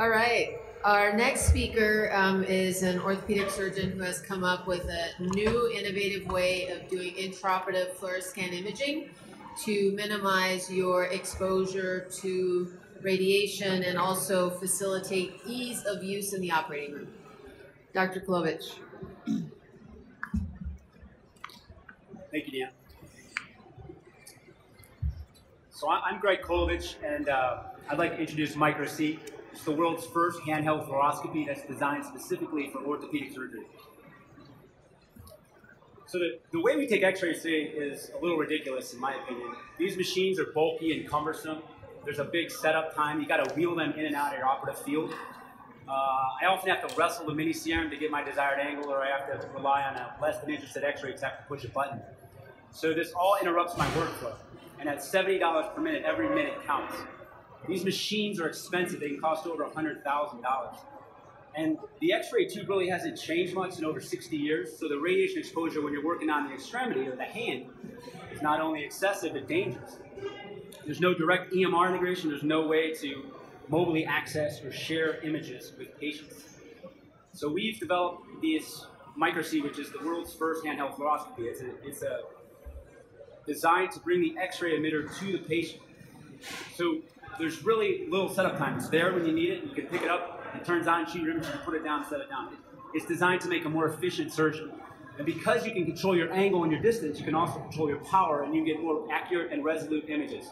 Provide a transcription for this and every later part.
All right. Our next speaker um, is an orthopedic surgeon who has come up with a new innovative way of doing intraoperative fluoroscan imaging to minimize your exposure to radiation and also facilitate ease of use in the operating room. Dr. Kolovich. Thank you, Dan. So I'm Greg Kolovich, and uh, I'd like to introduce MicroC. It's the world's first handheld fluoroscopy that's designed specifically for orthopedic surgery. So the, the way we take x-rays today is a little ridiculous in my opinion. These machines are bulky and cumbersome. There's a big setup time. You gotta wheel them in and out of your operative field. Uh, I often have to wrestle the mini C-arm to get my desired angle, or I have to rely on a less than interested x-ray have to push a button. So this all interrupts my workflow. And at $70 per minute, every minute counts. These machines are expensive. They can cost over $100,000. And the x-ray tube really hasn't changed much in over 60 years. So the radiation exposure when you're working on the extremity or the hand is not only excessive, but dangerous. There's no direct EMR integration. There's no way to mobilely access or share images with patients. So we've developed this MicroC, which is the world's first handheld fluoroscopy. It's a, it's a designed to bring the X-ray emitter to the patient. So there's really little setup time. It's there when you need it. You can pick it up. It turns on, shoot your image, you put it down, set it down. It's designed to make a more efficient surgeon. And because you can control your angle and your distance, you can also control your power, and you get more accurate and resolute images.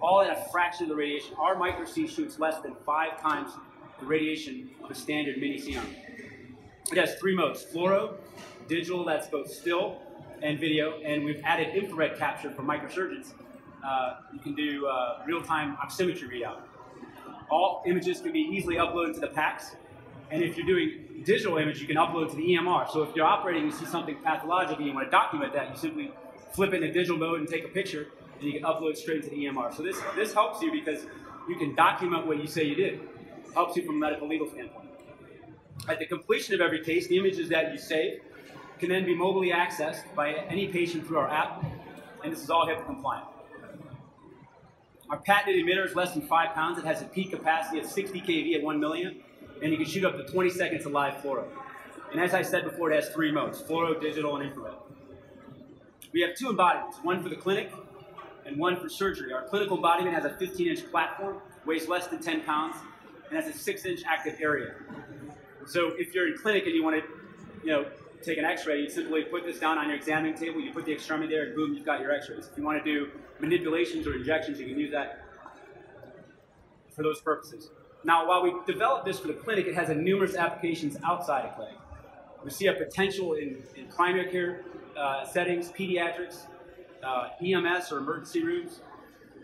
All at a fraction of the radiation. Our MicroC shoots less than five times the radiation of a standard mini C-arm. It has three modes: fluoro, digital, that's both still and video, and we've added infrared capture for microsurgeons. Uh, you can do uh, real-time oximetry readout. All images can be easily uploaded to the PACS, and if you're doing digital image, you can upload to the EMR. So if you're operating, and you see something pathological, you want to document that, you simply flip into digital mode and take a picture, and you can upload straight to the EMR. So this, this helps you because you can document what you say you did. Helps you from a medical legal standpoint. At the completion of every case, the images that you save can then be mobilely accessed by any patient through our app, and this is all HIPAA compliant. Our patented emitter is less than five pounds. It has a peak capacity of 60 kV at 1 million, and you can shoot up to 20 seconds of live fluoro. And as I said before, it has three modes, fluoro, digital, and infrared. We have two embodiments, one for the clinic and one for surgery. Our clinical embodiment has a 15-inch platform, weighs less than 10 pounds, and has a 6-inch active area. So if you're in clinic and you want to, you know, take an x-ray, you simply put this down on your examining table, you put the extremity there, and boom, you've got your x-rays. If you want to do manipulations or injections, you can use that for those purposes. Now, while we developed this for the clinic, it has numerous applications outside of clinic. We see a potential in, in primary care uh, settings, pediatrics, uh, EMS or emergency rooms,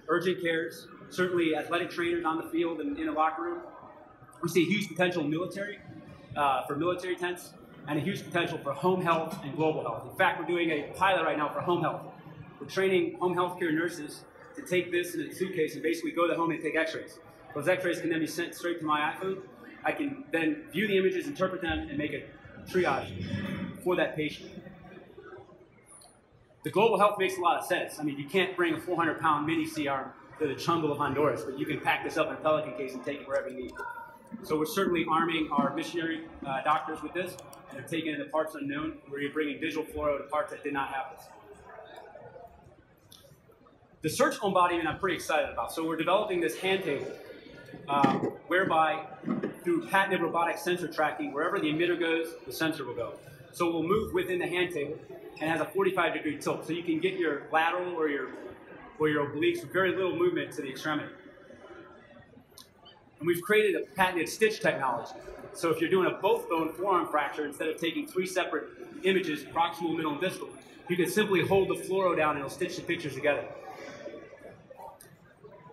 urgent cares, certainly athletic trainers on the field and in a locker room. We see huge potential military, uh, for military tents, and a huge potential for home health and global health. In fact, we're doing a pilot right now for home health. We're training home health care nurses to take this in a suitcase and basically go to home and take x-rays. Those x-rays can then be sent straight to my iPhone. I can then view the images, interpret them, and make a triage for that patient. The global health makes a lot of sense. I mean, you can't bring a 400-pound mini C-arm to the jungle of Honduras, but you can pack this up in a Pelican case and take it wherever you need. So we're certainly arming our missionary uh, doctors with this, and they're taking it to parts unknown, where you're bringing digital fluoro to parts that did not have this. The surgical embodiment I'm pretty excited about. So we're developing this hand table, um, whereby through patented robotic sensor tracking, wherever the emitter goes, the sensor will go. So we'll move within the hand table and has a 45 degree tilt. So you can get your lateral or your or your obliques with very little movement to the extremity. And we've created a patented stitch technology. So if you're doing a both bone forearm fracture, instead of taking three separate images, proximal, middle, and distal, you can simply hold the fluoro down and it'll stitch the pictures together.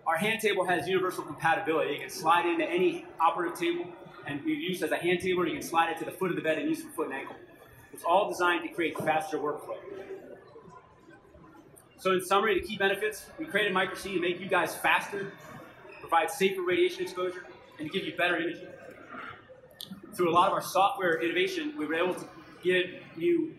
Our hand table has universal compatibility. You can slide into any operative table and be used as a hand table, or you can slide it to the foot of the bed and use it for foot and ankle. It's all designed to create faster workflow. So in summary, the key benefits, we created MicroC to make you guys faster, provide safer radiation exposure, and to give you better imaging. Through a lot of our software innovation, we were able to give you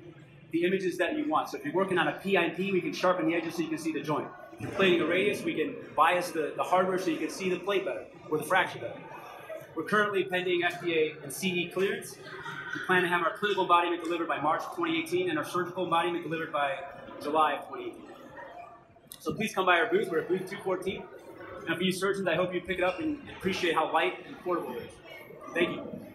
the images that you want. So if you're working on a PIP, we can sharpen the edges so you can see the joint. If you're plating a radius, we can bias the, the hardware so you can see the plate better, or the fracture better. We're currently pending FDA and CE clearance. We plan to have our clinical embodiment delivered by March 2018 and our surgical embodiment delivered by July of 2018. So please come by our booth. We're at booth 214. And for you surgeons, I hope you pick it up and appreciate how light and portable it is. Thank you.